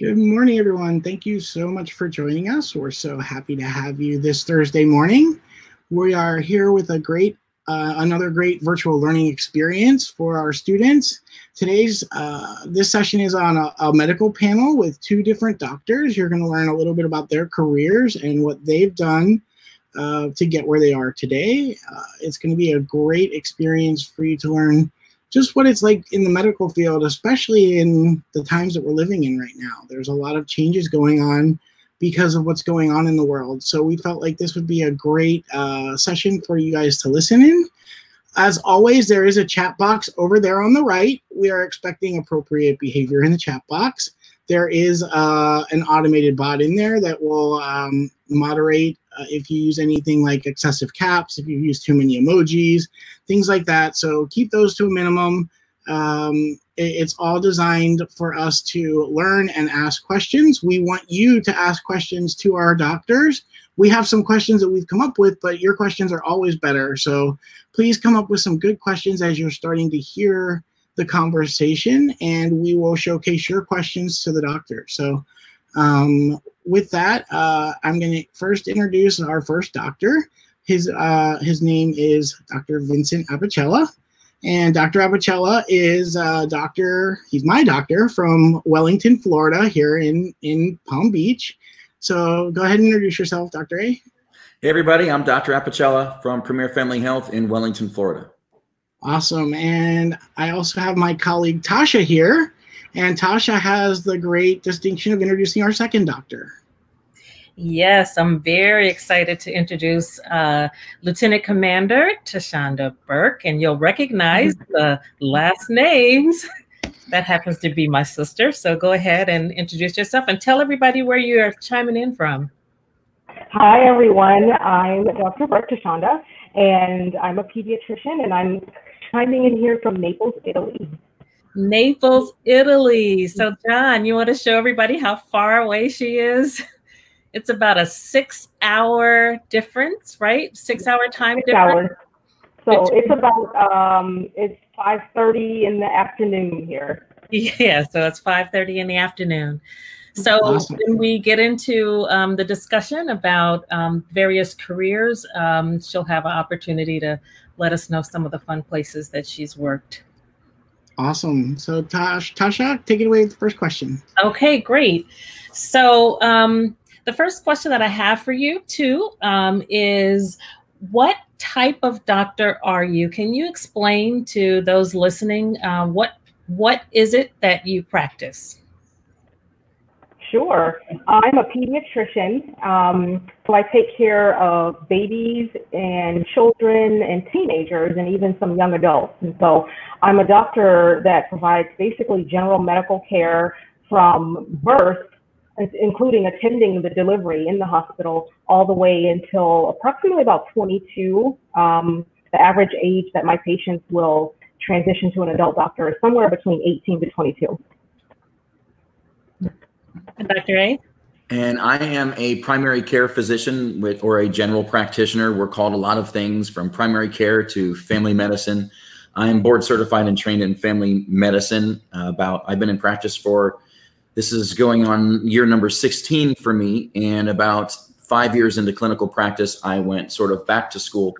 Good morning, everyone. Thank you so much for joining us. We're so happy to have you this Thursday morning. We are here with a great, uh, another great virtual learning experience for our students. Today's, uh, this session is on a, a, medical panel with two different doctors. You're gonna learn a little bit about their careers and what they've done uh, to get where they are today. Uh, it's gonna be a great experience for you to learn just what it's like in the medical field, especially in the times that we're living in right now. There's a lot of changes going on because of what's going on in the world. So we felt like this would be a great uh, session for you guys to listen in. As always, there is a chat box over there on the right. We are expecting appropriate behavior in the chat box. There is uh, an automated bot in there that will um, moderate uh, if you use anything like excessive caps, if you use too many emojis, things like that. So keep those to a minimum. Um, it, it's all designed for us to learn and ask questions. We want you to ask questions to our doctors. We have some questions that we've come up with, but your questions are always better. So please come up with some good questions as you're starting to hear the conversation, and we will showcase your questions to the doctor. So um, with that, uh, I'm going to first introduce our first doctor. His uh, his name is Dr. Vincent Apicella, and Dr. Apicella is a doctor. He's my doctor from Wellington, Florida, here in in Palm Beach. So go ahead and introduce yourself, Dr. A. Hey everybody, I'm Dr. Apicella from Premier Family Health in Wellington, Florida. Awesome, and I also have my colleague Tasha here. And Tasha has the great distinction of introducing our second doctor. Yes, I'm very excited to introduce uh, Lieutenant Commander Tshawnda Burke, and you'll recognize the last names. that happens to be my sister. So go ahead and introduce yourself and tell everybody where you're chiming in from. Hi, everyone. I'm Dr. Burke Tshawnda, and I'm a pediatrician, and I'm chiming in here from Naples, Italy. Naples, Italy. So, John, you want to show everybody how far away she is? It's about a six hour difference, right? Six hour time six difference. Hours. So it's about um, it's five thirty in the afternoon here. Yeah, so it's five thirty in the afternoon. So awesome. when we get into um, the discussion about um, various careers, um, she'll have an opportunity to let us know some of the fun places that she's worked. Awesome. So Tash, Tasha, take it away with the first question. Okay, great. So um, the first question that I have for you too um, is what type of doctor are you? Can you explain to those listening uh, what what is it that you practice? Sure. I'm a pediatrician, um, so I take care of babies and children and teenagers and even some young adults. And so I'm a doctor that provides basically general medical care from birth, including attending the delivery in the hospital, all the way until approximately about 22. Um, the average age that my patients will transition to an adult doctor is somewhere between 18 to 22. Dr. A? And I am a primary care physician with, or a general practitioner. We're called a lot of things from primary care to family medicine. I am board certified and trained in family medicine. Uh, about I've been in practice for this is going on year number 16 for me. And about five years into clinical practice, I went sort of back to school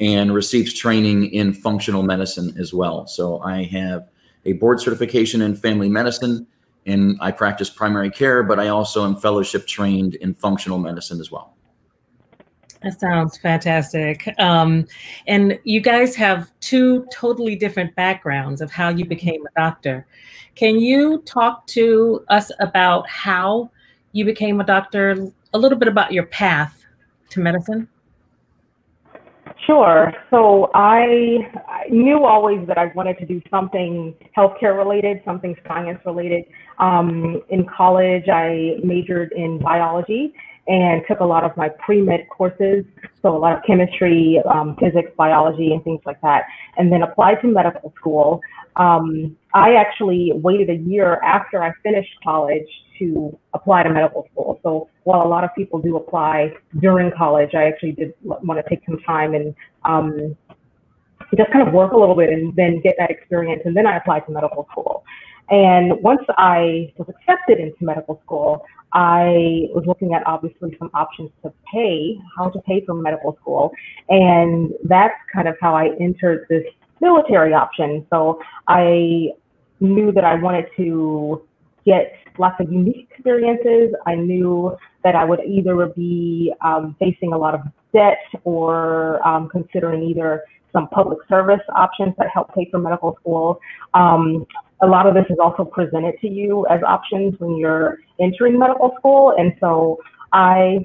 and received training in functional medicine as well. So I have a board certification in family medicine and I practice primary care, but I also am fellowship trained in functional medicine as well. That sounds fantastic. Um, and you guys have two totally different backgrounds of how you became a doctor. Can you talk to us about how you became a doctor, a little bit about your path to medicine? Sure. So I, I, knew always that I wanted to do something healthcare related, something science related. Um, in college, I majored in biology and took a lot of my pre-med courses, so a lot of chemistry, um, physics, biology, and things like that, and then applied to medical school. Um, I actually waited a year after I finished college to apply to medical school. So while a lot of people do apply during college, I actually did want to take some time and um, just kind of work a little bit and then get that experience. And then I applied to medical school. And once I was accepted into medical school, I was looking at obviously some options to pay, how to pay for medical school. And that's kind of how I entered this military option. So I knew that I wanted to get lots of unique experiences. I knew that I would either be um, facing a lot of debt or um, considering either some public service options that help pay for medical school. Um, a lot of this is also presented to you as options when you're entering medical school. And so I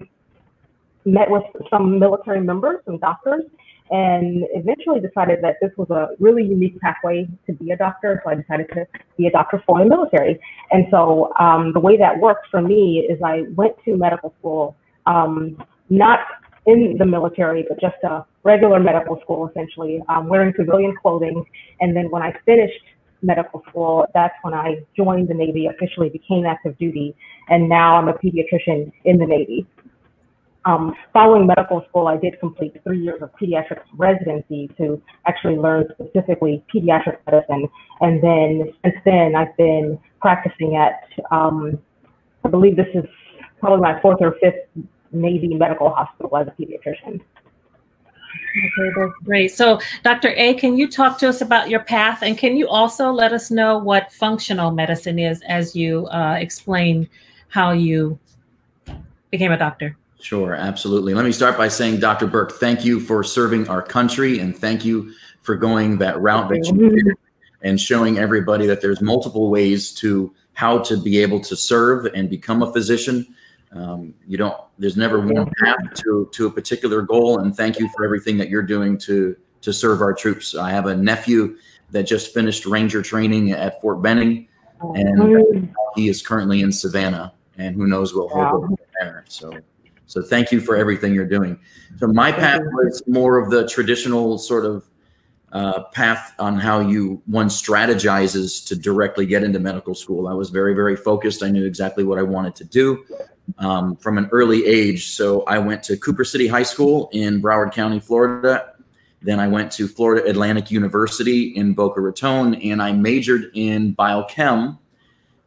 met with some military members, some doctors, and eventually decided that this was a really unique pathway to be a doctor. So I decided to be a doctor for the military. And so um, the way that worked for me is I went to medical school, um, not in the military, but just a regular medical school, essentially, um, wearing civilian clothing. And then when I finished medical school, that's when I joined the Navy, officially became active duty, and now I'm a pediatrician in the Navy. Um, following medical school, I did complete three years of pediatric residency to actually learn specifically pediatric medicine. And then since then, I've been practicing at, um, I believe this is probably my fourth or fifth Navy Medical Hospital as a pediatrician. Okay, that's great. So, Dr. A, can you talk to us about your path, and can you also let us know what functional medicine is as you uh, explain how you became a doctor? Sure, absolutely. Let me start by saying, Dr. Burke, thank you for serving our country, and thank you for going that route that you did and showing everybody that there's multiple ways to how to be able to serve and become a physician um, you don't there's never one path to to a particular goal and thank you for everything that you're doing to to serve our troops i have a nephew that just finished ranger training at fort benning and mm-hmm. he is currently in savannah and who knows what will wow. there so so thank you for everything you're doing so my path was more of the traditional sort of uh, path on how you one strategizes to directly get into medical school. I was very, very focused. I knew exactly what I wanted to do um, from an early age. So I went to Cooper City High School in Broward County, Florida. Then I went to Florida Atlantic University in Boca Raton, and I majored in biochem.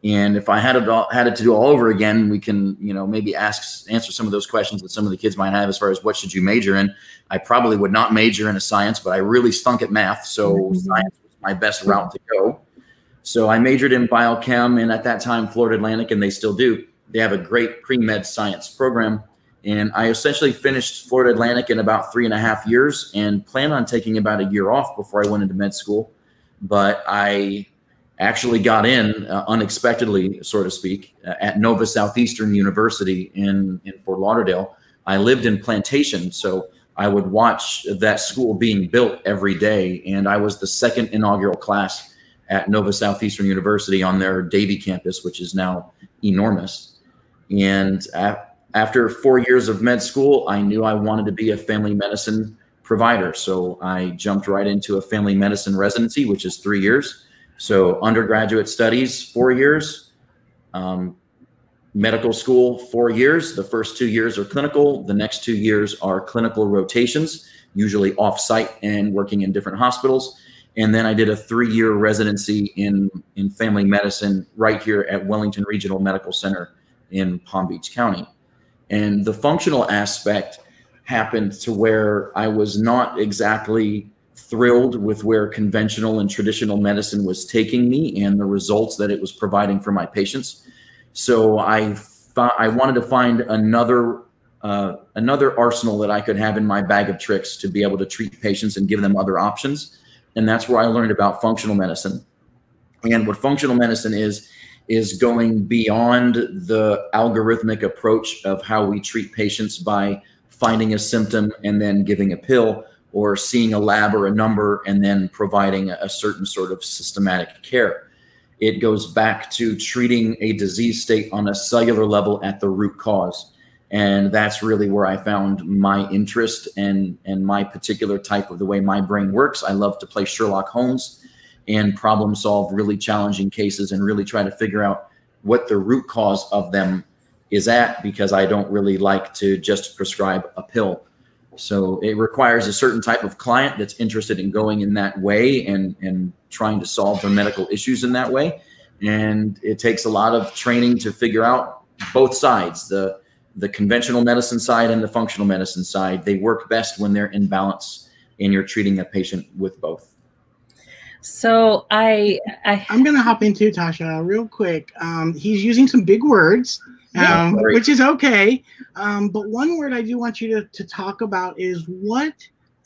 And if I had it all, had it to do all over again, we can, you know, maybe ask answer some of those questions that some of the kids might have as far as what should you major in. I probably would not major in a science, but I really stunk at math, so mm-hmm. science was my best route to go. So I majored in biochem, and at that time, Florida Atlantic, and they still do they have a great pre-med science program. And I essentially finished Florida Atlantic in about three and a half years and plan on taking about a year off before I went into med school. But I actually got in uh, unexpectedly, so to speak, uh, at Nova Southeastern University in, in Fort Lauderdale. I lived in Plantation, so I would watch that school being built every day. And I was the second inaugural class at Nova Southeastern University on their Davie campus, which is now enormous. And after four years of med school, I knew I wanted to be a family medicine provider. So I jumped right into a family medicine residency, which is three years. So undergraduate studies, four years. Um, medical school, four years. The first two years are clinical. The next two years are clinical rotations, usually off-site and working in different hospitals. And then I did a three-year residency in, in family medicine right here at Wellington Regional Medical Center in Palm Beach County. And the functional aspect happened to where I was not exactly thrilled with where conventional and traditional medicine was taking me and the results that it was providing for my patients. So I I wanted to find another uh, another arsenal that I could have in my bag of tricks to be able to treat patients and give them other options. And that's where I learned about functional medicine. And what functional medicine is is going beyond the algorithmic approach of how we treat patients by finding a symptom and then giving a pill or seeing a lab or a number and then providing a certain sort of systematic care. It goes back to treating a disease state on a cellular level at the root cause. And that's really where I found my interest and, and my particular type of the way my brain works. I love to play Sherlock Holmes and problem solve really challenging cases and really try to figure out what the root cause of them is at because I don't really like to just prescribe a pill. So it requires a certain type of client that's interested in going in that way and, and trying to solve their medical issues in that way. and it takes a lot of training to figure out both sides the the conventional medicine side and the functional medicine side they work best when they're in balance and you're treating a patient with both so i, I i'm gonna hop into tasha real quick um, he's using some big words um, yeah, which is okay um, but one word i do want you to, to talk about is what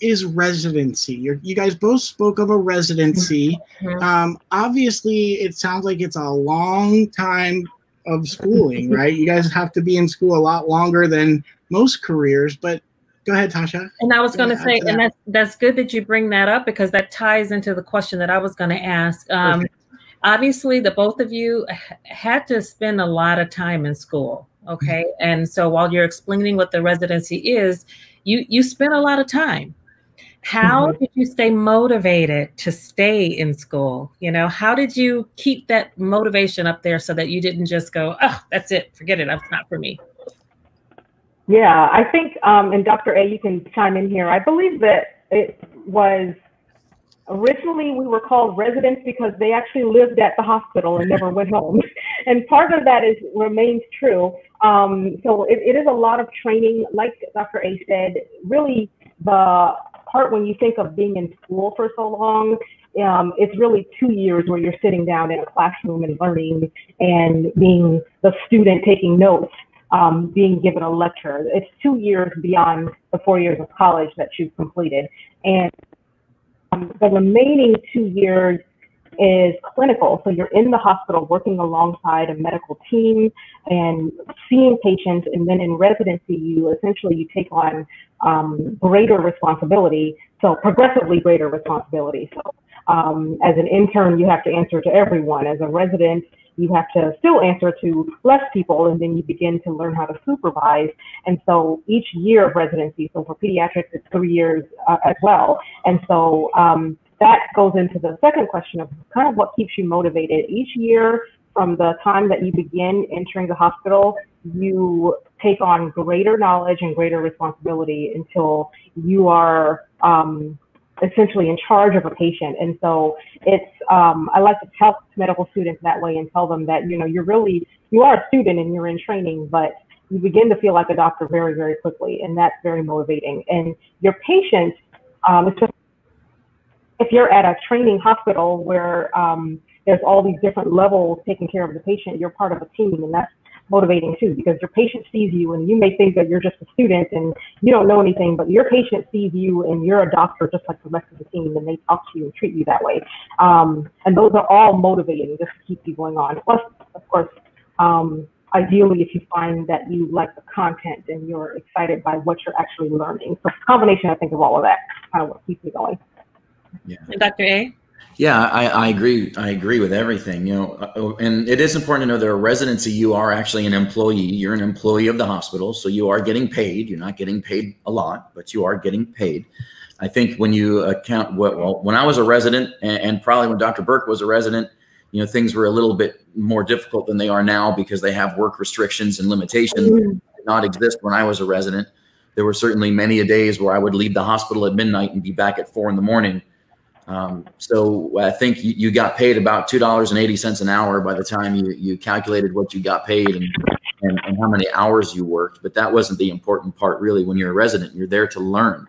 is residency? You're, you guys both spoke of a residency. Mm-hmm. Um, obviously, it sounds like it's a long time of schooling, right? You guys have to be in school a lot longer than most careers. But go ahead, Tasha. And I was going to say, and that's that's good that you bring that up because that ties into the question that I was going to ask. Um, obviously, the both of you had to spend a lot of time in school. Okay, mm-hmm. and so while you're explaining what the residency is, you you spent a lot of time how mm-hmm. did you stay motivated to stay in school? You know, how did you keep that motivation up there so that you didn't just go, oh, that's it, forget it, that's not for me? Yeah, I think, um, and Dr. A, you can chime in here. I believe that it was originally we were called residents because they actually lived at the hospital and never went home. and part of that is remains true. Um, so it, it is a lot of training, like Dr. A said, really the part when you think of being in school for so long, um, it's really two years where you're sitting down in a classroom and learning and being the student taking notes, um, being given a lecture. It's two years beyond the four years of college that you've completed. And um, the remaining two years is clinical. So you're in the hospital working alongside a medical team and seeing patients. And then in residency, you essentially you take on um, greater responsibility. So progressively greater responsibility. So um, as an intern, you have to answer to everyone. As a resident, you have to still answer to less people, and then you begin to learn how to supervise. And so each year of residency, so for pediatrics, it's three years uh, as well. And so um, that goes into the second question of kind of what keeps you motivated. Each year, from the time that you begin entering the hospital, you take on greater knowledge and greater responsibility until you are um, essentially in charge of a patient. And so it's, um, I like to help medical students that way and tell them that, you know, you're really, you are a student and you're in training, but you begin to feel like a doctor very, very quickly. And that's very motivating. And your patient, um, if you're at a training hospital where um, there's all these different levels taking care of the patient, you're part of a team, and that's motivating too because your patient sees you and you may think that you're just a student and you don't know anything, but your patient sees you and you're a doctor just like the rest of the team and they talk to you and treat you that way. Um, and those are all motivating just to keep you going on. Plus, of course, um, ideally if you find that you like the content and you're excited by what you're actually learning. So combination, I think, of all of that kind of what keeps me going. Yeah. Dr. A? Yeah, I, I, agree. I agree with everything. You know, uh, oh, and it is important to know that a residency, you are actually an employee. You're an employee of the hospital, so you are getting paid. You're not getting paid a lot, but you are getting paid. I think when you account what, well, when I was a resident, and, and probably when Dr. Burke was a resident, you know, things were a little bit more difficult than they are now because they have work restrictions and limitations mm-hmm. did not exist when I was a resident. There were certainly many a days where I would leave the hospital at midnight and be back at four in the morning um, so I think you, you got paid about two dollars and eighty cents an hour by the time you you calculated what you got paid and, and, and how many hours you worked. But that wasn't the important part, really. When you're a resident, you're there to learn.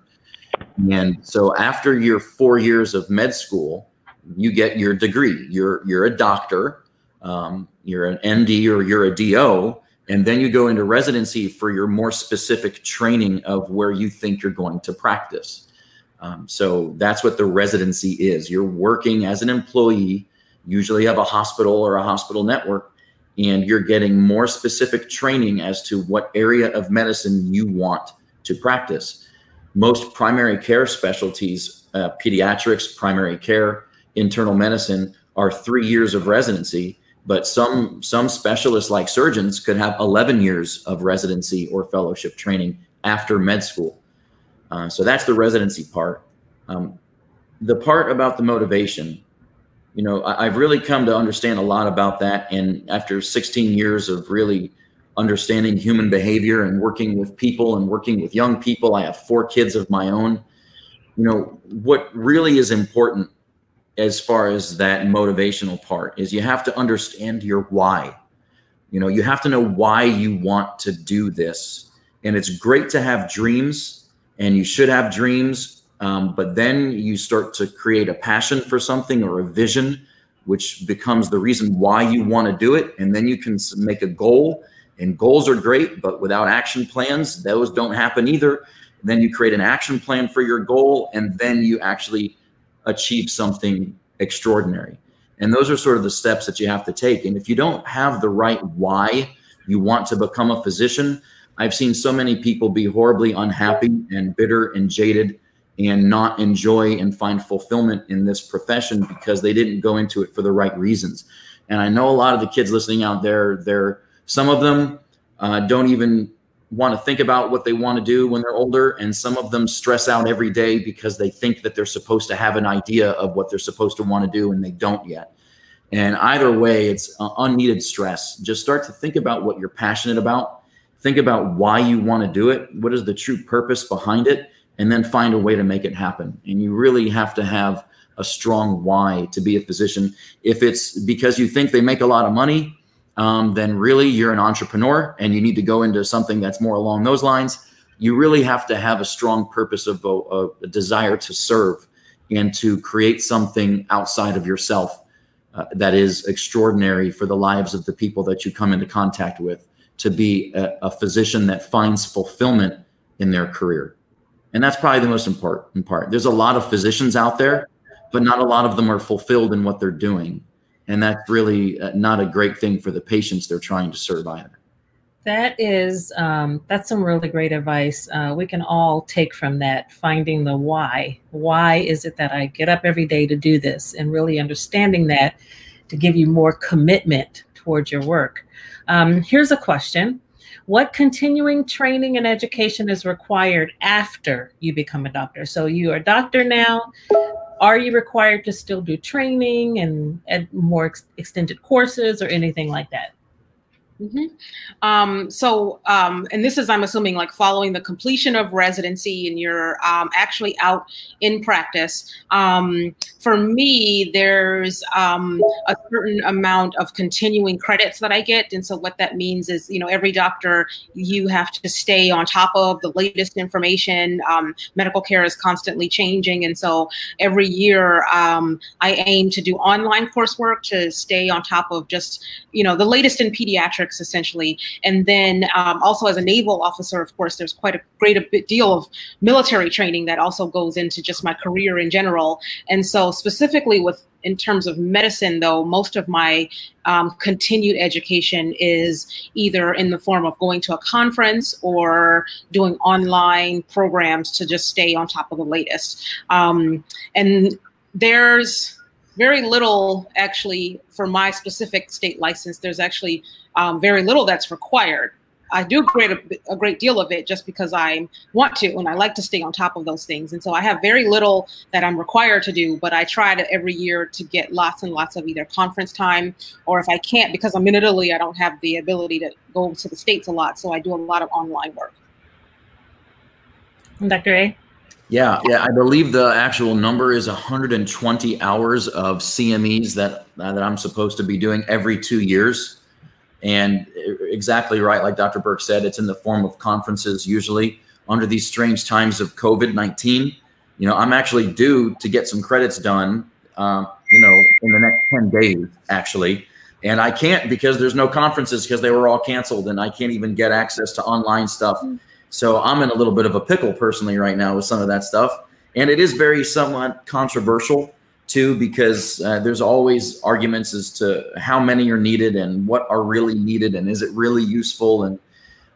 And so after your four years of med school, you get your degree. You're you're a doctor, um, you're an MD or you're a DO, and then you go into residency for your more specific training of where you think you're going to practice. Um, so that's what the residency is. You're working as an employee, usually of a hospital or a hospital network, and you're getting more specific training as to what area of medicine you want to practice. Most primary care specialties, uh, pediatrics, primary care, internal medicine, are three years of residency. But some some specialists like surgeons could have 11 years of residency or fellowship training after med school. Uh, so that's the residency part. Um, the part about the motivation, you know, I, have really come to understand a lot about that. And after 16 years of really understanding human behavior and working with people and working with young people, I have four kids of my own. You know, what really is important as far as that motivational part is you have to understand your why. You know, you have to know why you want to do this. And it's great to have dreams and you should have dreams. Um, but then you start to create a passion for something or a vision, which becomes the reason why you want to do it. And then you can make a goal. And goals are great, but without action plans, those don't happen either. Then you create an action plan for your goal, and then you actually achieve something extraordinary. And those are sort of the steps that you have to take. And if you don't have the right why you want to become a physician, I've seen so many people be horribly unhappy and bitter and jaded and not enjoy and find fulfillment in this profession because they didn't go into it for the right reasons. And I know a lot of the kids listening out there, they're some of them uh, don't even want to think about what they want to do when they're older and some of them stress out every day because they think that they're supposed to have an idea of what they're supposed to want to do and they don't yet and either way it's uh, unneeded stress just start to think about what you're passionate about think about why you want to do it. What is the true purpose behind it? And then find a way to make it happen. And you really have to have a strong why to be a physician. If it's because you think they make a lot of money um, then really you're an entrepreneur and you need to go into something that's more along those lines. You really have to have a strong purpose of a, a desire to serve and to create something outside of yourself uh, that is extraordinary for the lives of the people that you come into contact with to be a, a physician that finds fulfillment in their career. And that's probably the most important part. There's a lot of physicians out there, but not a lot of them are fulfilled in what they're doing. And that's really uh, not a great thing for the patients they're trying to serve either. That is um, that's some really great advice uh, we can all take from that finding the why. Why is it that i get up every day to do this? And really understanding that to give you more commitment towards your work um, here's a question. What continuing training and education is required after you become a doctor? So you are a doctor now. Are you required to still do training and, and more ex- extended courses or anything like that? Mm-hmm. Um, so, um, and this is, I'm assuming, like following the completion of residency and you're um, actually out in practice. Um, for me, there's um, a certain amount of continuing credits that I get. And so, what that means is, you know, every doctor, you have to stay on top of the latest information. Um, medical care is constantly changing. And so, every year, I aim to do online coursework to stay on top of just, you know, the latest in pediatrics essentially. And then um, also as a naval officer, of course, there's quite a great a deal of military training that also goes into just my career in general. And so specifically with in terms of medicine, though, most of my um, continued education is either in the form of going to a conference or doing online programs to just stay on top of the latest. Um, and there's very little actually for my specific state license. There's actually um, very little that's required. I do great a, a, great deal of it just because I want to and I like to stay on top of those things. And so I have very little that I'm required to do, but I try to every year to get lots and lots of either conference time or if I can't because I'm in Italy, I don't have the ability to go to the States a lot. So I do a lot of online work. Dr. A? Yeah, yeah, I believe the actual number is 120 hours of CMEs that that I'm supposed to be doing every two years. And exactly right, like Dr. Burke said, it's in the form of conferences, usually under these strange times of COVID 19. You know, I'm actually due to get some credits done, um, you know, in the next 10 days, actually. And I can't because there's no conferences because they were all canceled and I can't even get access to online stuff. Mm-hmm. So I'm in a little bit of a pickle personally right now with some of that stuff. And it is very somewhat controversial too because uh, there's always arguments as to how many are needed and what are really needed and is it really useful and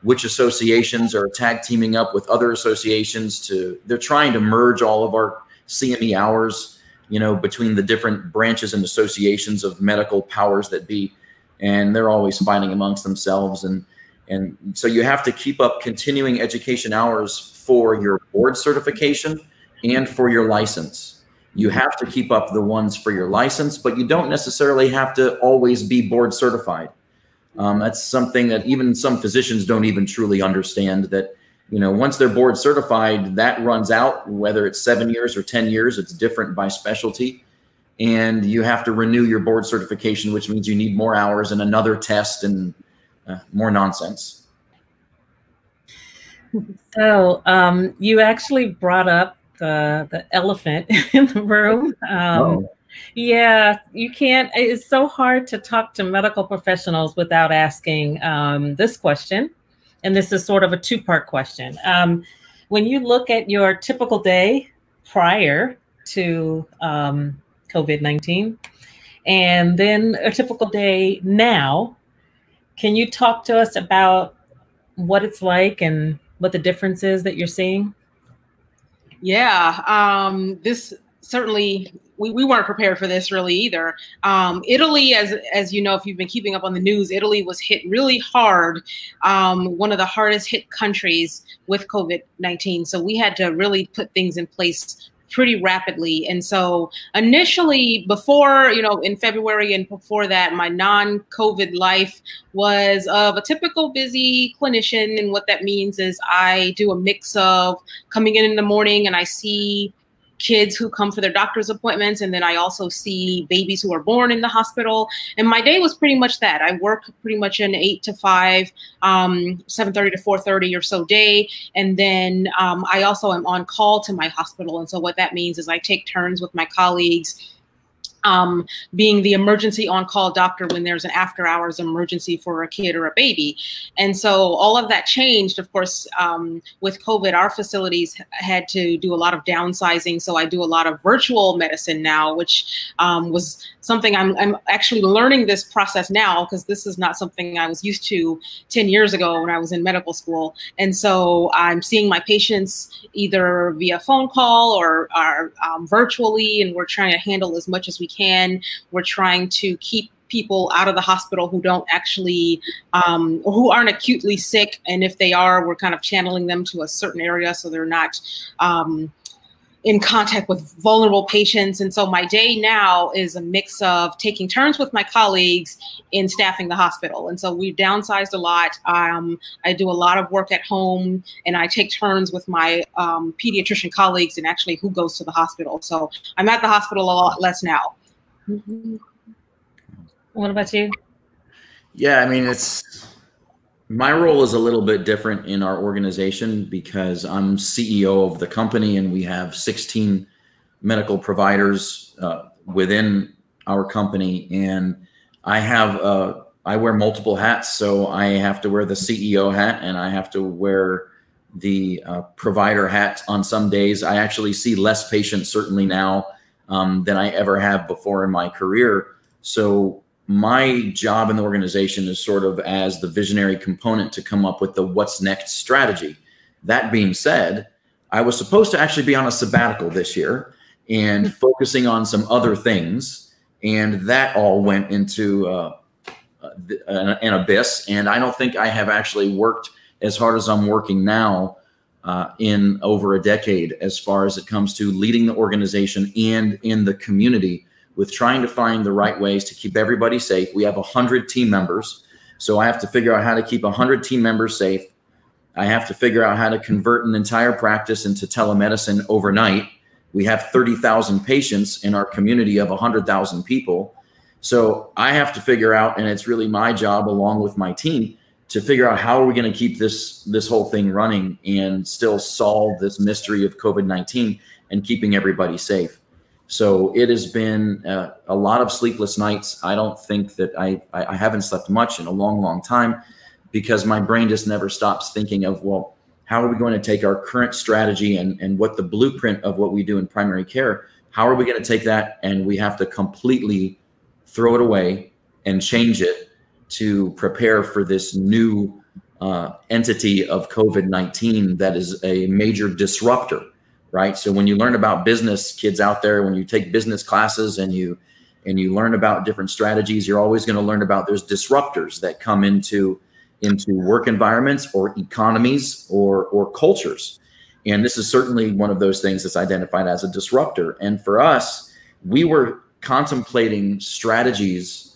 which associations are tag teaming up with other associations to they're trying to merge all of our CME hours you know between the different branches and associations of medical powers that be and they're always fighting amongst themselves and and so you have to keep up continuing education hours for your board certification and for your license you have to keep up the ones for your license, but you don't necessarily have to always be board certified. Um, that's something that even some physicians don't even truly understand that, you know, once they're board certified, that runs out, whether it's seven years or 10 years, it's different by specialty. and you have to renew your board certification, which means you need more hours and another test and uh, more nonsense. So um, you actually brought up the the elephant in the room. Um, oh. Yeah, you can't. It's so hard to talk to medical professionals without asking um, this question, and this is sort of a two part question. Um, when you look at your typical day prior to um, COVID 19. And then a typical day now, can you talk to us about what it's like and what the difference is that you're seeing? Yeah, um, this certainly we, we weren't prepared for this really either. Um, Italy, as as you know, if you've been keeping up on the news, Italy was hit really hard, um, one of the hardest hit countries with COVID nineteen. So we had to really put things in place pretty rapidly. And so initially, before, you know, in February and before that, my non COVID life was of a typical busy clinician. And what that means is I do a mix of coming in in the morning and I see kids who come for their doctor's appointments and then i also see babies who are born in the hospital. And my day was pretty much that. I work pretty much an 8 to 5 um, 7.30 to 4.30 or so day. And then um, i also am on call to my hospital. And so what that means is i take turns with my colleagues um, being the emergency on-call doctor when there's an after-hours emergency for a kid or a baby. And so all of that changed, of course, um, with COVID. Our facilities had to do a lot of downsizing, so I do a lot of virtual medicine now, which um, was something I'm, I'm actually learning this process now because this is not something I was used to 10 years ago when I was in medical school. And so I'm seeing my patients either via phone call or, or um, virtually, and we're trying to handle as much as we can. We're trying to keep people out of the hospital who don't actually um, who aren't acutely sick and if they are we're kind of channeling them to a certain area so they're not um, in contact with vulnerable patients. And so my day now is a mix of taking turns with my colleagues in staffing the hospital. And so we've downsized a lot. Um, I do a lot of work at home and I take turns with my um, pediatrician colleagues and actually who goes to the hospital. So I'm at the hospital a lot less now. What about you? Yeah, I mean, it's my role is a little bit different in our organization because I'm CEO of the company and we have 16 medical providers uh, within our company. And I have, uh, I wear multiple hats. So I have to wear the CEO hat and I have to wear the uh, provider hat on some days. I actually see less patients certainly now um, than I ever have before in my career. So my job in the organization is sort of as the visionary component to come up with the what's next strategy. That being said, I was supposed to actually be on a sabbatical this year and mm-hmm. focusing on some other things. And that all went into uh, an, an, abyss. And I don't think I have actually worked as hard as I'm working now uh, in over a decade as far as it comes to leading the organization and in the community with trying to find the right ways to keep everybody safe. We have 100 team members. So I have to figure out how to keep 100 team members safe. I have to figure out how to convert an entire practice into telemedicine overnight. We have 30,000 patients in our community of 100,000 people. So I have to figure out, and it's really my job along with my team to figure out how are we going to keep this this whole thing running and still solve this mystery of COVID-19 and keeping everybody safe. So it has been uh, a lot of sleepless nights. I don't think that I, I haven't slept much in a long, long time because my brain just never stops thinking of, well, how are we going to take our current strategy and, and what the blueprint of what we do in primary care, how are we going to take that and we have to completely throw it away and change it to prepare for this new uh, entity of COVID 19 that is a major disruptor right? So when you learn about business, kids out there, when you take business classes and you and you learn about different strategies, you're always going to learn about there's disruptors that come into into work environments or economies or or cultures. And this is certainly one of those things that's identified as a disruptor. And for us, we were contemplating strategies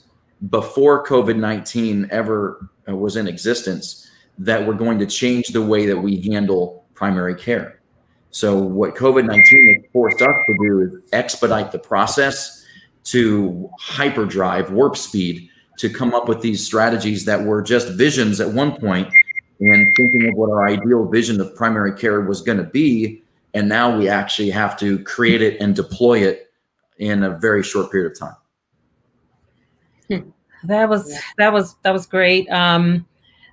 before COVID 19 ever uh, was in existence that were going to change the way that we handle primary care. So what COVID-19 has forced us to do is expedite the process to hyperdrive, warp speed to come up with these strategies that were just visions at one point and thinking of what our ideal vision of primary care was going to be. And now we actually have to create it and deploy it in a very short period of time. That was that was that was great. Um,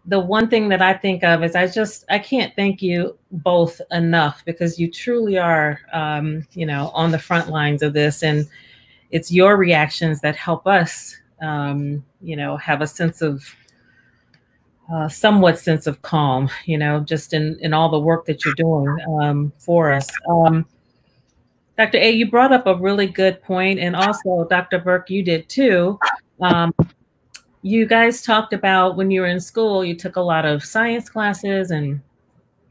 the one thing that I think of is I just I can't thank you both enough because you truly are um, you know on the front lines of this, and it's your reactions that help us um, you know have a sense of uh, somewhat sense of calm, you know, just in in all the work that you're doing um, for us. Um, Dr. A, you brought up a really good point, and also Dr. Burke, you did too. Um, you guys talked about when you were in school, you took a lot of science classes and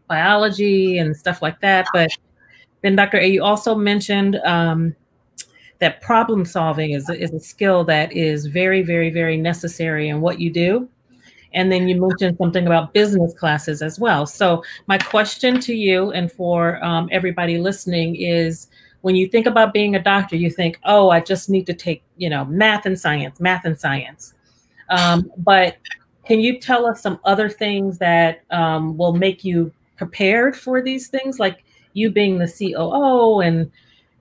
biology and stuff like that. But then, Dr. A, you also mentioned um, that problem solving is, is a skill that is very, very, very necessary in what you do. And then you mentioned something about business classes as well. So, my question to you and for um, everybody listening is when you think about being a doctor, you think, oh, I just need to take, you know, math and science, math and science. Um, but can you tell us some other things that um, will make you prepared for these things, like you being the COO and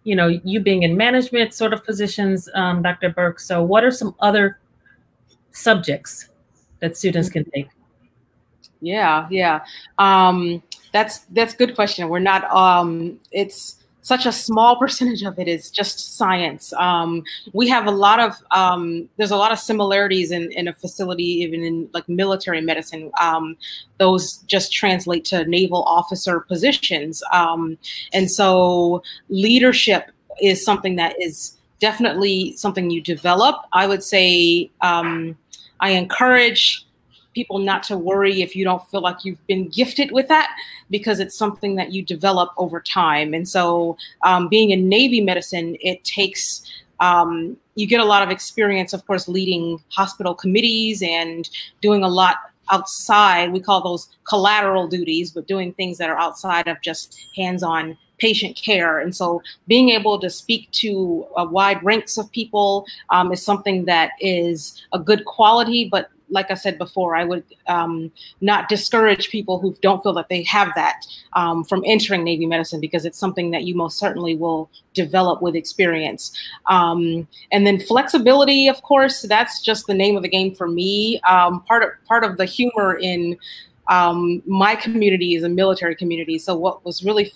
you know you being in management sort of positions, um, Dr. Burke? So, what are some other subjects that students can take? Yeah, yeah, um, that's that's good question. We're not. Um, it's such a small percentage of it is just science. Um, we have a lot of um, there's a lot of similarities in, in a facility, even in like military medicine. Um, those just translate to naval officer positions, um, and so leadership is something that is definitely something you develop. I would say um, I encourage people not to worry if you don't feel like you've been gifted with that because it's something that you develop over time. And so, um, being in Navy medicine, it takes um, you get a lot of experience, of course, leading hospital committees and doing a lot outside. We call those collateral duties, but doing things that are outside of just hands-on patient care. And so being able to speak to a wide ranks of people um, is something that is a good quality, but like I said before, I would um, not discourage people who don't feel that they have that um, from entering Navy medicine because it's something that you most certainly will develop with experience. Um, and then flexibility, of course, that's just the name of the game for me. Um, part of part of the humor in um, my community is a military community. So what was really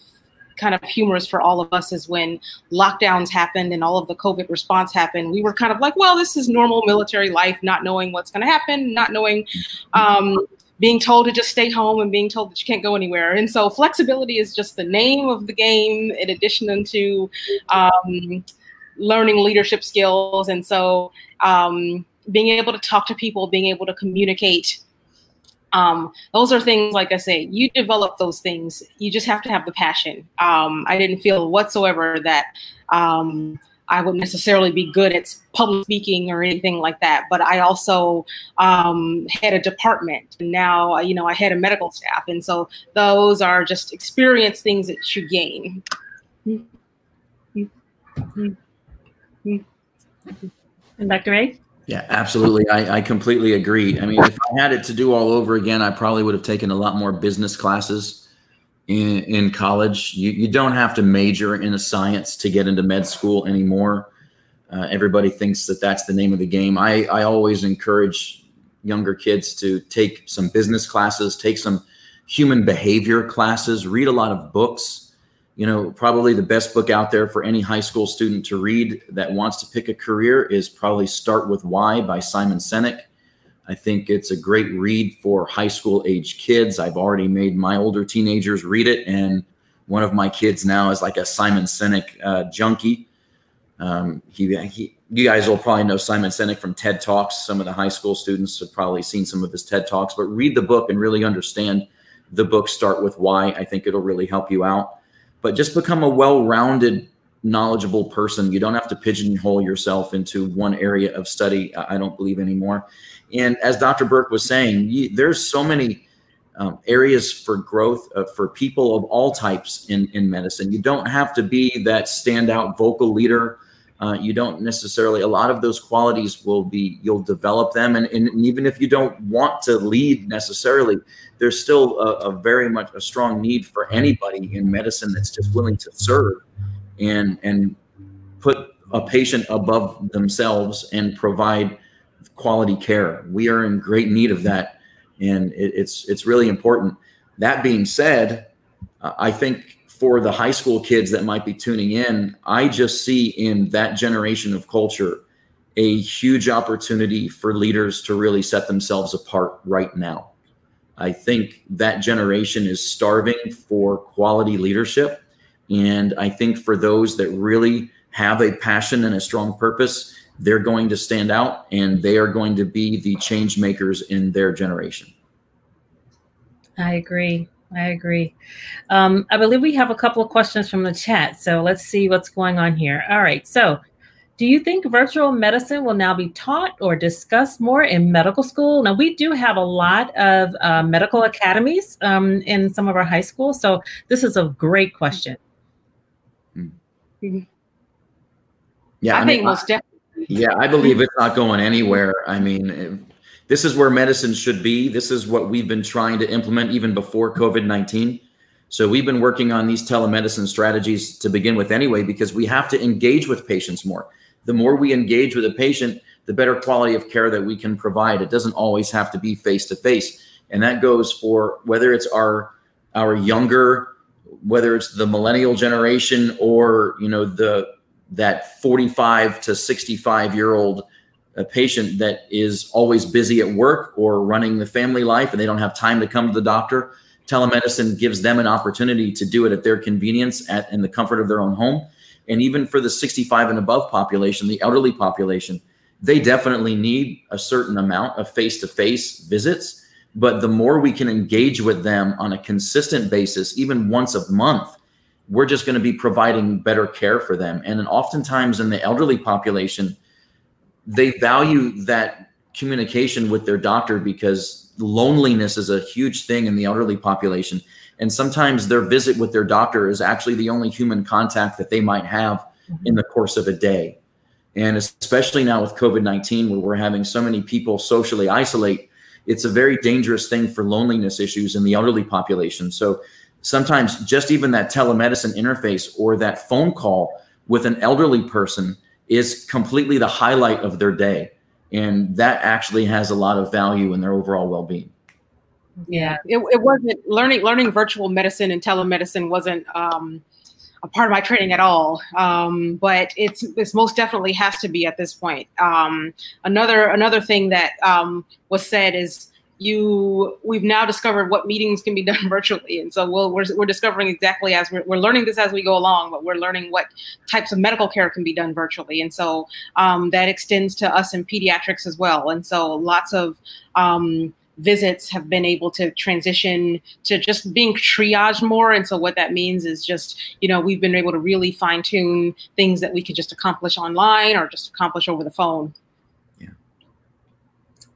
kind of humorous for all of us is when lockdowns happened and all of the COVID response happened, we were kind of like, well, this is normal military life, not knowing what's going to happen, not knowing, um, being told to just stay home and being told that you can't go anywhere. And so flexibility is just the name of the game in addition to um, learning leadership skills. And so um, being able to talk to people, being able to communicate um, those are things like i say you develop those things. You just have to have the passion. Um, i didn't feel whatsoever that um, i would necessarily be good at public speaking or anything like that but i also um, had a department. Now you know i had a medical staff and so those are just experience things that you gain. And dr a yeah, absolutely. I, I completely agree. I mean, if I had it to do all over again, I probably would have taken a lot more business classes in, in college. You, you don't have to major in a science to get into med school anymore. Uh, everybody thinks that that's the name of the game. I, I always encourage younger kids to take some business classes, take some human behavior classes, read a lot of books you know, probably the best book out there for any high school student to read that wants to pick a career is probably Start with Why by Simon Sinek. I think it's a great read for high school age kids. I've already made my older teenagers read it, and one of my kids now is like a Simon Sinek uh, junkie. Um, he, he, you guys will probably know Simon Sinek from TED Talks. Some of the high school students have probably seen some of his TED Talks, but read the book and really understand the book. Start with Why. I think it'll really help you out but just become a well-rounded knowledgeable person. You don't have to pigeonhole yourself into one area of study i don't believe anymore. And as dr burke was saying you, there's so many um, areas for growth uh, for people of all types in, in medicine. You don't have to be that standout vocal leader Uh, you don't necessarily, a lot of those qualities will be, you'll develop them. And, and, even if you don't want to lead necessarily, there's still a, a, very much a strong need for anybody in medicine that's just willing to serve and, and put a patient above themselves and provide quality care. We are in great need of that. And it, it's, it's really important. That being said, uh, I think for the high school kids that might be tuning in, I just see in that generation of culture a huge opportunity for leaders to really set themselves apart right now. I think that generation is starving for quality leadership. And I think for those that really have a passion and a strong purpose, they're going to stand out and they are going to be the change makers in their generation. I agree. I agree. Um, I believe we have a couple of questions from the chat. So let's see what's going on here. All right. So, do you think virtual medicine will now be taught or discussed more in medical school? Now, we do have a lot of uh, medical academies um, in some of our high schools. So, this is a great question. Yeah, I, I think most definitely. Yeah, I believe it's not going anywhere. I mean, this is where medicine should be. This is what we've been trying to implement even before COVID 19. So we've been working on these telemedicine strategies to begin with anyway, because we have to engage with patients more. The more we engage with a patient, the better quality of care that we can provide. It doesn't always have to be face to face. And that goes for whether it's our our younger, whether it's the millennial generation or you know the that 45 to 65 year old a patient that is always busy at work or running the family life and they don't have time to come to the doctor telemedicine gives them an opportunity to do it at their convenience at in the comfort of their own home. And even for the 65 and above population the elderly population they definitely need a certain amount of face-to-face visits. But the more we can engage with them on a consistent basis even once a month we're just going to be providing better care for them. And oftentimes in the elderly population they value that communication with their doctor because loneliness is a huge thing in the elderly population. And sometimes their visit with their doctor is actually the only human contact that they might have mm-hmm. in the course of a day. And especially now with COVID 19, where we're having so many people socially isolate, it's a very dangerous thing for loneliness issues in the elderly population. So sometimes just even that telemedicine interface or that phone call with an elderly person is completely the highlight of their day. And that actually has a lot of value in their overall well being. Yeah, it, it wasn't learning learning virtual medicine and telemedicine wasn't um, a part of my training at all. Um, but it's it's most definitely has to be at this point. Um, another another thing that um, was said is you we've now discovered what meetings can be done virtually. And so we'll, we're, we're discovering exactly as we're, we're learning this as we go along but we're learning what types of medical care can be done virtually. And so um, that extends to us in pediatrics as well. And so lots of um, visits have been able to transition to just being triaged more. And so what that means is just you know we've been able to really fine tune things that we could just accomplish online or just accomplish over the phone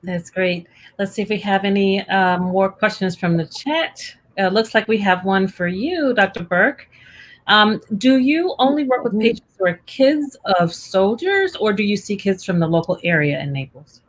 that's great Let's see if we have any uh, more questions from the chat. Uh, looks like we have one for you, Dr. Burke. Um, do you only work with patients who are kids of soldiers, or do you see kids from the local area in Naples?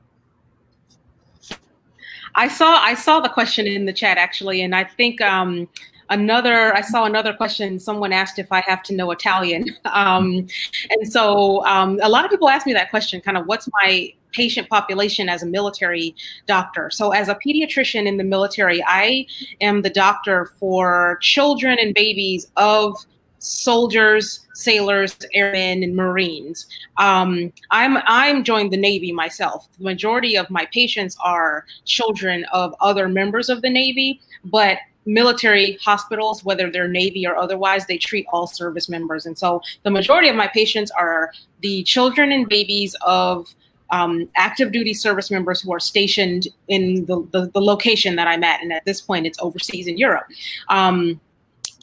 I saw I saw the question in the chat actually, and I think um, another i saw another question someone asked if i have to know italian um, and so um, a lot of people ask me that question kind of what's my patient population as a military doctor. So, as a pediatrician in the military, I am the doctor for children and babies of soldiers, sailors, airmen, and Marines. Um, I'm I'm joined the Navy myself. The majority of my patients are children of other members of the Navy, but military hospitals, whether they're Navy or otherwise, they treat all service members. And so the majority of my patients are the children and babies of um, active duty service members who are stationed in the, the, the, location that I'm at. And at this point, it's overseas in Europe. Um,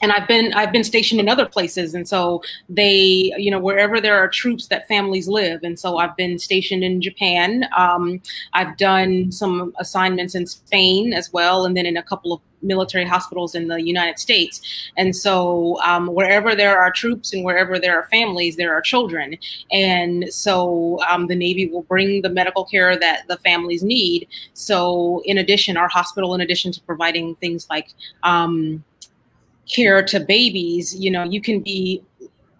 and I've been I've been stationed in other places, and so they, you know, wherever there are troops that families live, and so I've been stationed in Japan. Um, I've done some assignments in Spain as well, and then in a couple of military hospitals in the United States. And so um, wherever there are troops and wherever there are families, there are children. And so um, the Navy will bring the medical care that the families need. So in addition, our hospital, in addition to providing things like um, care to babies, you know, you can be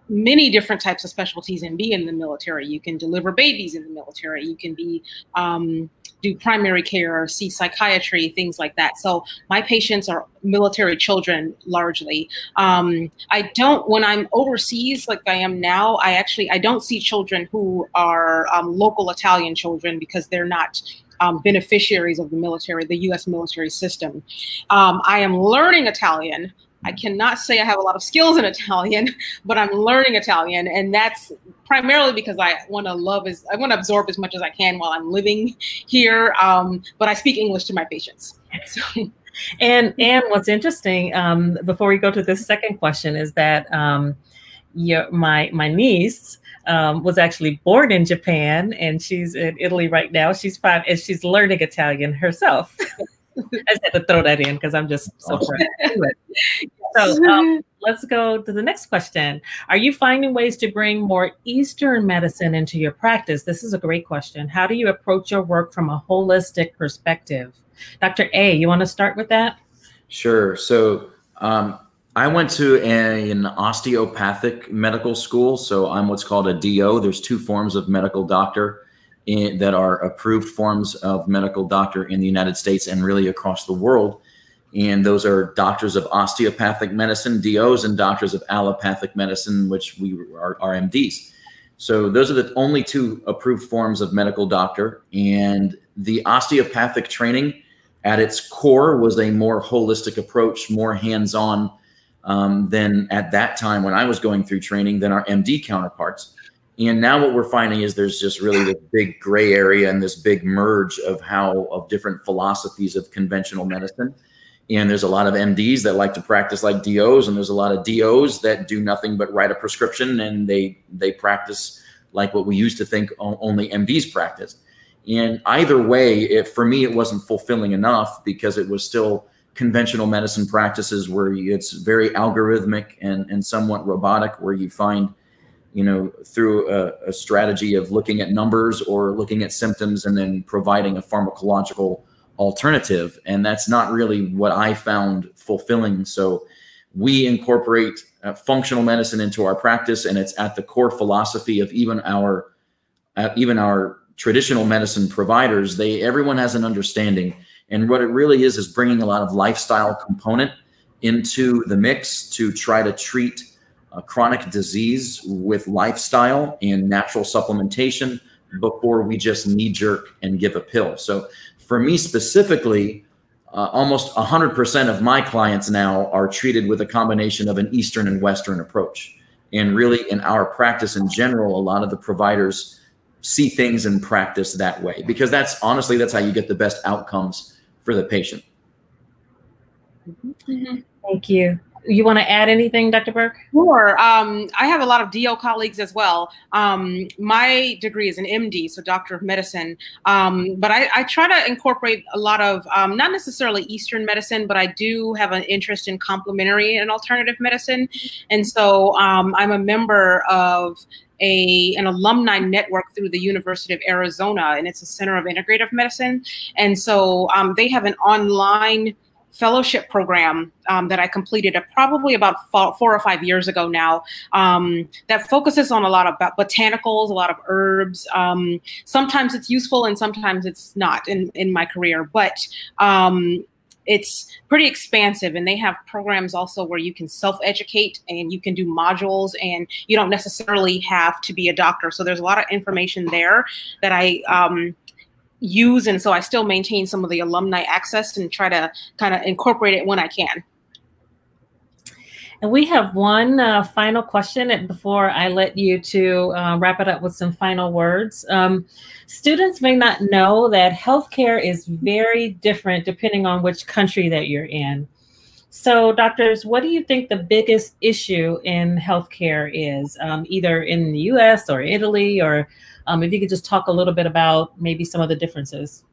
many different types of specialties and be in the military. You can deliver babies in the military. You can be um, do primary care, see psychiatry, things like that. So my patients are military children largely. Um, I don't when I'm overseas like I am now. I actually I don't see children who are um, local Italian children because they're not um, beneficiaries of the military, the U.S. military system. Um, I am learning Italian I cannot say I have a lot of skills in Italian, but I'm learning Italian, and that's primarily because I want to love as I want to absorb as much as I can while I'm living here. Um, but I speak English to my patients. So. And and what's interesting um, before we go to this second question is that um, your, my my niece um, was actually born in Japan and she's in Italy right now. She's five and she's learning Italian herself. I just had to throw that in because I'm just so proud So um, let's go to the next question. Are you finding ways to bring more Eastern medicine into your practice? This is a great question. How do you approach your work from a holistic perspective? Dr. A, you want to start with that? Sure. So um, I went to a, an osteopathic medical school. So I'm what's called a DO. There's two forms of medical doctor in, that are approved forms of medical doctor in the United States and really across the world. And those are doctors of osteopathic medicine, DOs, and doctors of allopathic medicine, which we are, are MDs. So those are the only two approved forms of medical doctor. And the osteopathic training at its core was a more holistic approach, more hands-on um, than at that time when I was going through training than our MD counterparts. And now what we're finding is there's just really this big gray area and this big merge of how of different philosophies of conventional medicine. And there's a lot of MDs that like to practice like DOs, and there's a lot of DOs that do nothing but write a prescription and they they practice like what we used to think only MDs practice. And either way, it, for me, it wasn't fulfilling enough because it was still conventional medicine practices where it's very algorithmic and, and somewhat robotic, where you find you know, through a, a, strategy of looking at numbers or looking at symptoms and then providing a pharmacological alternative. And that's not really what I found fulfilling. So we incorporate uh, functional medicine into our practice, and it's at the core philosophy of even our uh, even our traditional medicine providers. They everyone has an understanding, and what it really is is bringing a lot of lifestyle component into the mix to try to treat uh, chronic disease with lifestyle and natural supplementation before we just knee jerk and give a pill. So for me specifically, uh, almost 100% of my clients now are treated with a combination of an Eastern and Western approach. And really, in our practice in general, a lot of the providers see things in practice that way because that's honestly that's how you get the best outcomes for the patient. Mm-hmm. Thank you you want to add anything, Dr. Burke? Sure. Um, I have a lot of DO colleagues as well. Um, my degree is an MD, so Doctor of Medicine. Um, but I, I, try to incorporate a lot of, um, not necessarily Eastern medicine, but I do have an interest in complementary and alternative medicine. And so um, I'm a member of a, an alumni network through the University of Arizona, and it's a Center of Integrative Medicine. And so um, they have an online fellowship program um, that I completed probably about four, four, or five years ago now um, that focuses on a lot of botanicals, a lot of herbs. Um, sometimes it's useful and sometimes it's not in, in my career, but um, it's pretty expansive and they have programs also where you can self-educate and you can do modules and you don't necessarily have to be a doctor so there's a lot of information there that i um, use and so i still maintain some of the alumni access and try to kind of incorporate it when i can and we have one uh, final question before I let you to uh, wrap it up with some final words. Um, students may not know that healthcare is very different depending on which country that you're in. So, doctors, what do you think the biggest issue in healthcare is, um, either in the US or Italy, or um, if you could just talk a little bit about maybe some of the differences?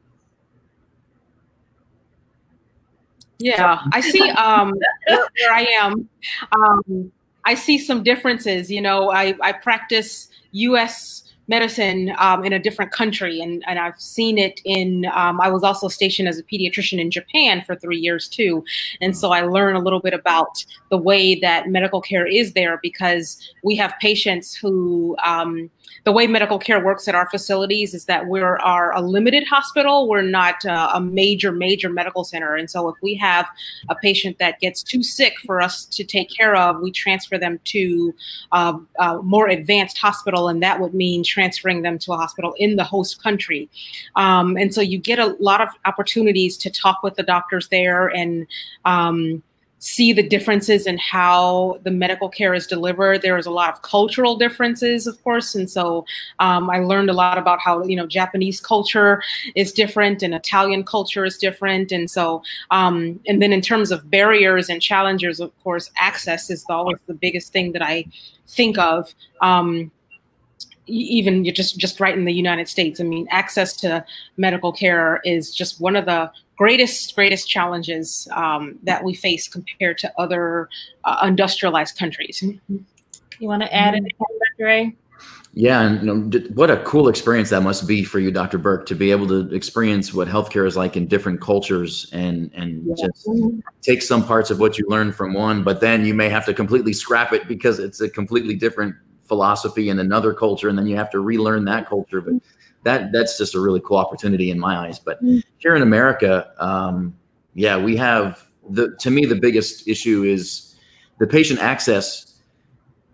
Yeah, I see um, where, I am. Um, I see some differences. You know, I, I practice US medicine um, in a different country. And, and I've seen it in, um, I was also stationed as a pediatrician in Japan for three years too. And so I learn a little bit about the way that medical care is there because we have patients who, um, the way medical care works at our facilities is that we're are a limited hospital. We're not uh, a major, major medical center. And so if we have a patient that gets too sick for us to take care of, we transfer them to uh, a more advanced hospital. And that would mean transferring them to a hospital in the host country. Um, and so you get a lot of opportunities to talk with the doctors there and um, see the differences in how the medical care is delivered. There is a lot of cultural differences, of course, and so um, I learned a lot about how you know Japanese culture is different and Italian culture is different, and so um, and then in terms of barriers and challenges, of course, access is always the biggest thing that I think of. Um, even just just right in the United States. I mean, access to medical care is just one of the greatest greatest challenges um, that we face compared to other uh, industrialized countries. You want to add anything, Dr. A? Yeah, and you know, what a cool experience that must be for you, Dr. Burke, to be able to experience what healthcare is like in different cultures and and yeah. just take some parts of what you learned from one, but then you may have to completely scrap it because it's a completely different philosophy in another culture, and then you have to relearn that culture. But that that's just a really cool opportunity in my eyes. But mm. here in America, um, yeah, we have the to me the biggest issue is the patient access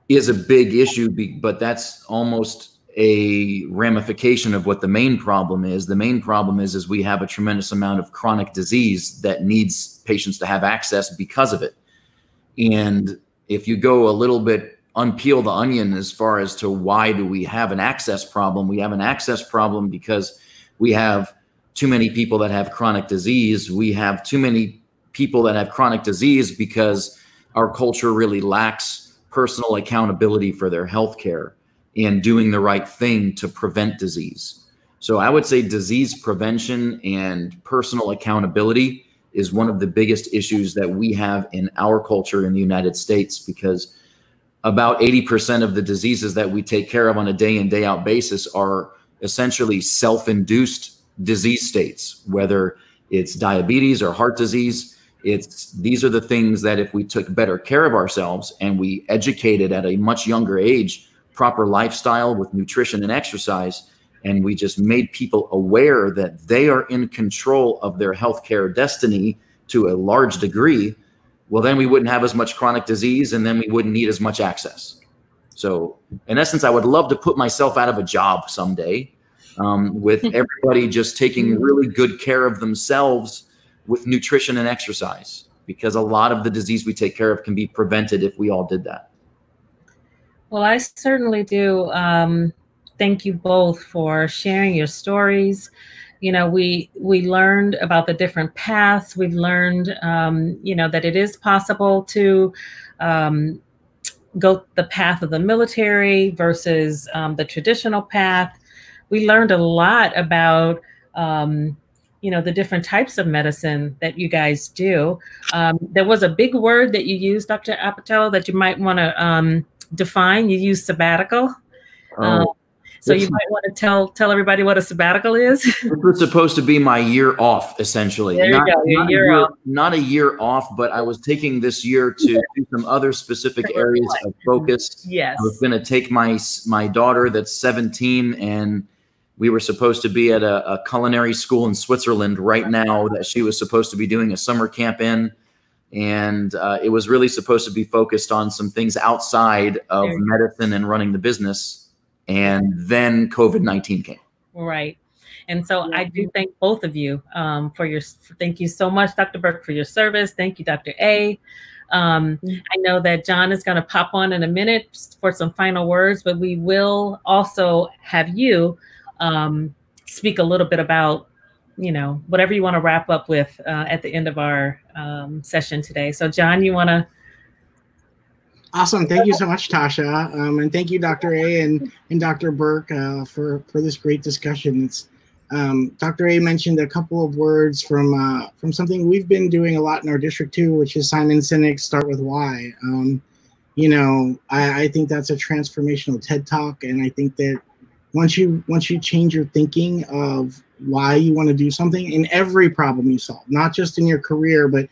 is a big issue, but that's almost a ramification of what the main problem is. The main problem is is we have a tremendous amount of chronic disease that needs patients to have access because of it. And if you go a little bit unpeel the onion as far as to why do we have an access problem? We have an access problem because we have too many people that have chronic disease. We have too many people that have chronic disease because our culture really lacks personal accountability for their health care and doing the right thing to prevent disease. So i would say disease prevention and personal accountability is one of the biggest issues that we have in our culture in the united states because about 80% of the diseases that we take care of on a day in, day out basis are essentially self induced disease states, whether it's diabetes or heart disease. It's these are the things that if we took better care of ourselves and we educated at a much younger age, proper lifestyle with nutrition and exercise, and we just made people aware that they are in control of their healthcare destiny to a large degree, well, then we wouldn't have as much chronic disease and then we wouldn't need as much access. So, in essence, I would love to put myself out of a job someday um, with everybody just taking really good care of themselves with nutrition and exercise because a lot of the disease we take care of can be prevented if we all did that. Well, I certainly do. Um, thank you both for sharing your stories you know we we learned about the different paths. We've learned um, you know that it is possible to um, go the path of the military versus um, the traditional path. We learned a lot about um, you know the different types of medicine that you guys do. Um, there was a big word that you used dr apatow that you might want to um, define. You used sabbatical. Oh. So you might want to tell tell everybody what a sabbatical is. It was supposed to be my year off, essentially. There not, you go, not year, a year off. Not a year off, but I was taking this year to do some other specific areas of focus. Yes. I was going to take my my daughter that's 17 and we were supposed to be at a, a, culinary school in Switzerland right now that she was supposed to be doing a summer camp in. And uh, it was really supposed to be focused on some things outside of medicine and running the business and then COVID 19 came. Right. And so I do thank both of you um, for your, thank you so much, Dr. Burke, for your service. Thank you, Dr. A. Um, mm-hmm. I know that John is going to pop on in a minute for some final words, but we will also have you um, speak a little bit about you know, whatever you want to wrap up with uh, at the end of our um, session today. So, John, you want to? Awesome. Thank you so much, Tasha. Um, and thank you, Dr. A and, and Dr. Burke, uh, for, for this great discussion. It's, um, Dr. A mentioned a couple of words from uh, from something we've been doing a lot in our district too, which is Simon Sinek's "Start with Why." Um, you know, I, I, think that's a transformational TED talk, and I think that once you once you change your thinking of why you want to do something in every problem you solve, not just in your career, but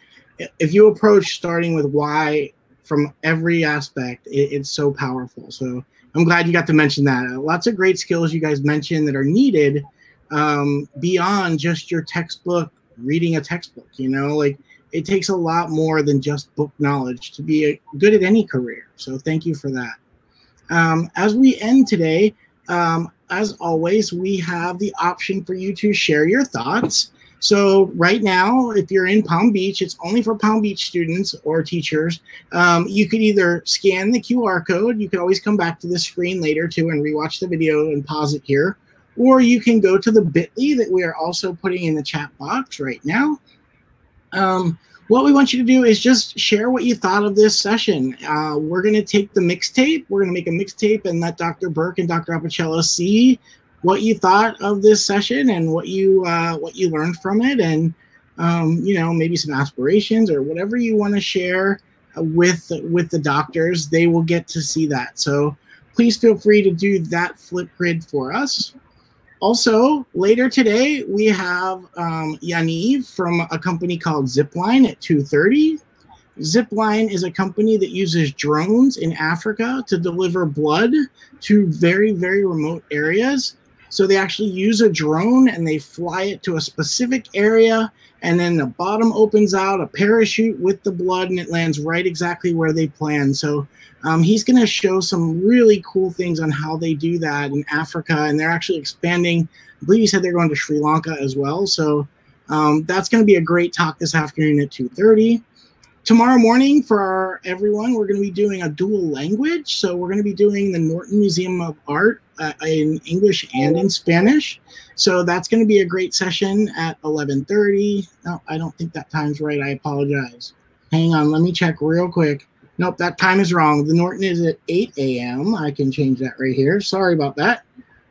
if you approach starting with why from every aspect, it, it's so powerful. So I'm glad you got to mention that. Uh, lots of great skills you guys mentioned that are needed um, beyond just your textbook reading a textbook. You know, like it takes a lot more than just book knowledge to be a, good at any career. So thank you for that. Um, as we end today, um, as always, we have the option for you to share your thoughts. So right now, if you're in Palm Beach, it's only for Palm Beach students or teachers. Um, you could either scan the QR code. You can always come back to the screen later too and rewatch the video and pause it here or you can go to the bit.ly that we are also putting in the chat box right now. Um, what we want you to do is just share what you thought of this session. Uh, we're going to take the mixtape. We're going to make a mixtape and let Dr. Burke and Dr. Apicella see what you thought of this session and what you uh, what you learned from it, and um, you know maybe some aspirations or whatever you want to share with with the doctors. They will get to see that. So please feel free to do that Flipgrid for us. Also, later today, we have um, Yaniv from a company called Zipline at 2.30. Zipline is a company that uses drones in Africa to deliver blood to very, very remote areas. So they actually use a drone and they fly it to a specific area, and then the bottom opens out a parachute with the blood, and it lands right exactly where they plan. So um, he's going to show some really cool things on how they do that in Africa, and they're actually expanding. I believe he said they're going to Sri Lanka as well. So um, that's going to be a great talk this afternoon at 2:30. Tomorrow morning for our, everyone, we're going to be doing a dual language. So we're going to be doing the Norton Museum of Art uh, in English and in Spanish. So that's going to be a great session at 11:30. No, I don't think that time's right. I apologize. Hang on, let me check real quick. Nope, that time is wrong. The Norton is at 8 a.m. I can change that right here. Sorry about that.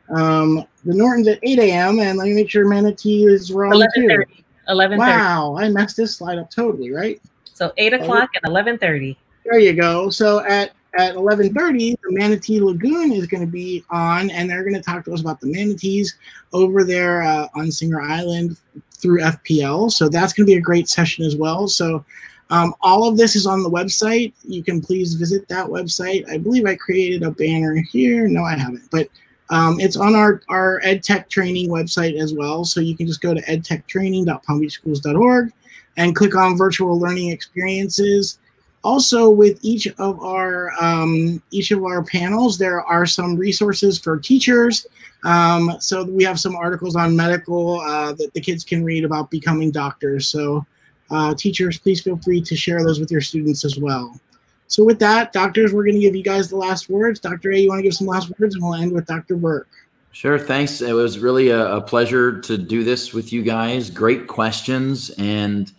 Um, the Norton's at 8 a.m. and let me make sure Manatee is wrong 11:30. 11:30. Wow, I messed this slide up totally, right? So 8 o'clock and 11:30. There you go. So at at 11:30, the Manatee Lagoon is going to be on, and they're going to talk to us about the manatees over there uh, on Singer Island through FPL. So that's going to be a great session as well. So um, all of this is on the website. You can please visit that website. I believe I created a banner here. No, I haven't, but um, it's on our, our EdTech training website as well. So you can just go to edtechtraining.palmbeachschools.org and click on virtual learning experiences. Also, with each of our um, each of our panels, there are some resources for teachers. Um, so we have some articles on medical uh, that the kids can read about becoming doctors. So uh, teachers, please feel free to share those with your students as well. So with that, doctors, we're going to give you guys the last words. Dr. A, you want to give some last words, and we'll end with Dr. Burke. Sure, thanks. It was really a, a pleasure to do this with you guys. Great questions, and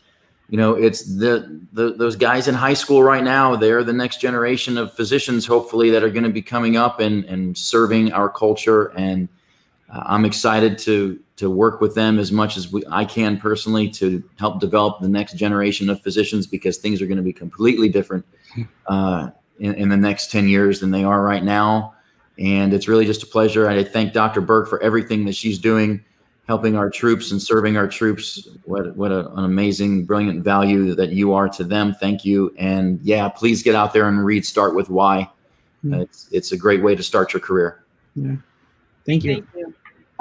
you know, it's the, the those guys in high school right now. They're the next generation of physicians, hopefully, that are going to be coming up and and serving our culture. And uh, I'm excited to to work with them as much as we, I can personally to help develop the next generation of physicians because things are going to be completely different uh, in, in, the next 10 years than they are right now. And it's really just a pleasure. I thank Dr. Burke for everything that she's doing, helping our troops and serving our troops. What, what a, an amazing, brilliant value that you are to them. Thank you. And yeah, please get out there and read Start with Why. Mm-hmm. It's, it's a great way to start your career. Yeah. Thank you. Thank you.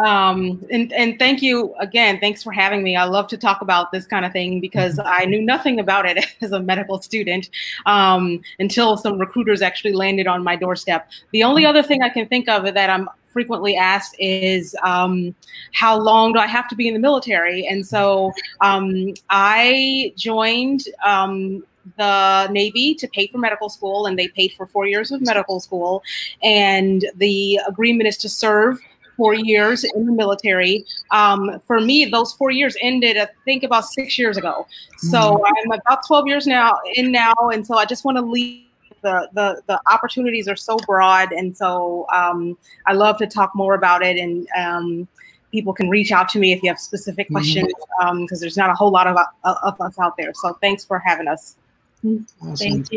Um, and, and thank you again. Thanks for having me. I love to talk about this kind of thing because mm-hmm. I knew nothing about it as a medical student um, until some recruiters actually landed on my doorstep. The only other thing I can think of that I'm frequently asked is um, how long do I have to be in the military? And so um, I joined um, the Navy to pay for medical school, and they paid for four years of medical school. And the agreement is to serve four years in the military. Um, for me, those four years ended, I think, about six years ago. So mm-hmm. I'm about 12 years now in now, and so I just want to leave. The, the, the opportunities are so broad, and so um, I love to talk more about it. And um, people can reach out to me if you have specific mm-hmm. questions, because mm-hmm. um, there's not a whole lot of, of us out there. So thanks for having us. Awesome. Thank you.